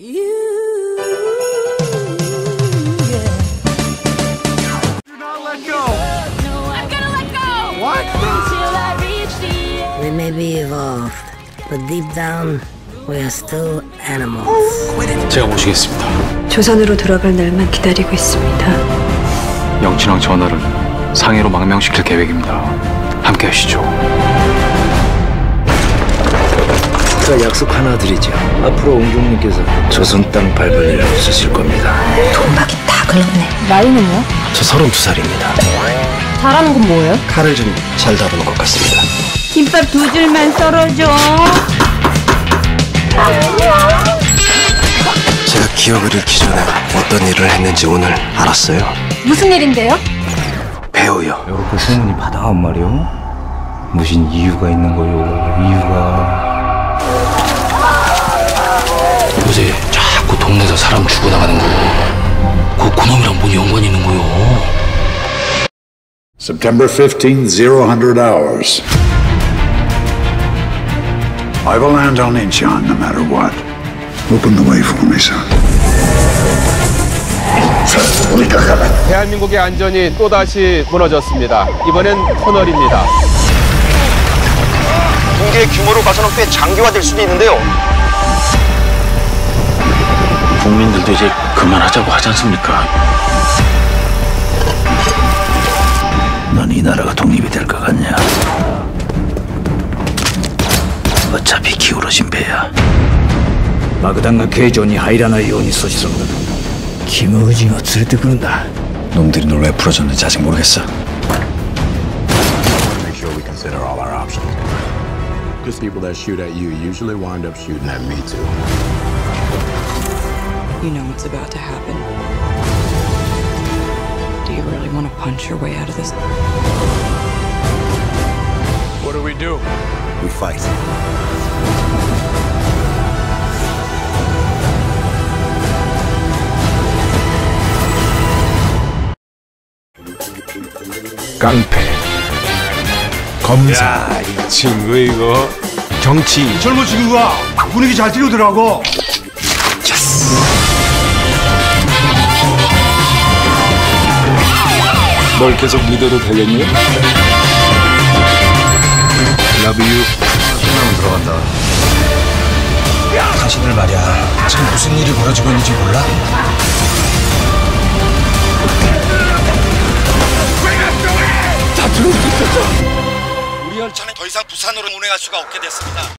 We may be evolved, but deep down, we are still animals. 제가 모시겠습니다. 조선으로 돌아갈 날만 기다리고 있습니다. 영친왕 전하를 상해로 망명시킬 계획입니다. 함께 하시죠. 자 약속 하나 드리죠. 앞으로 옹종님께서 조선 땅 밟을 일 없으실 겁니다. 동박이 다 글렀네. 나이는요? 저 32살입니다. 잘하는 건 뭐예요? 칼을 좀 잘 다루는 것 같습니다. 김밥 두 줄만 썰어줘. 제가 기억을 잃기 전에 어떤 일을 했는지 오늘 알았어요. 무슨 일인데요? 배우요. 이렇게 소문이 바다한 말이요? 무슨 이유가 있는 거요? 이유가 동네에서 사람 죽어나가는 거. 그 그놈이랑 뭔 연관이 있는 거요? September 15th, 0 hours. I will land on Incheon no matter what. Open the way for me, son. 대한민국의 안전이 또다시 무너졌습니다. 이번엔 터널입니다. 붕괴의 규모로 봐서는 꽤 장기화될 수도 있는데요. 국민들도 이제 그만하자고 하지 않습니까? 넌 이 나라가 독립이 될 것 같냐? 어차피 기울어진 배야. 마그당과 개존이 하이라나 요원이 소지성은 김어징어 들때 그런다. 놈들이 널 왜 풀어줬는지 아직 모르겠어. make sure we consider all our options. Because people that shoot at you usually wind up shooting at me too. You know what's about to happen. Do you really want to punch your way out of this? What do we do? We fight. 깡패 검사 이 친구 이거 정치 젊은 친구가 분위기 잘 띄우더라고. 널 계속 믿어도 되겠니? Love you 신나면 들어간다. 당신들 말이야. 지금 무슨 일이 벌어지고 있는지 몰라? 우리 열차는 더 이상 부산으로 운행할 수가 없게 됐습니다.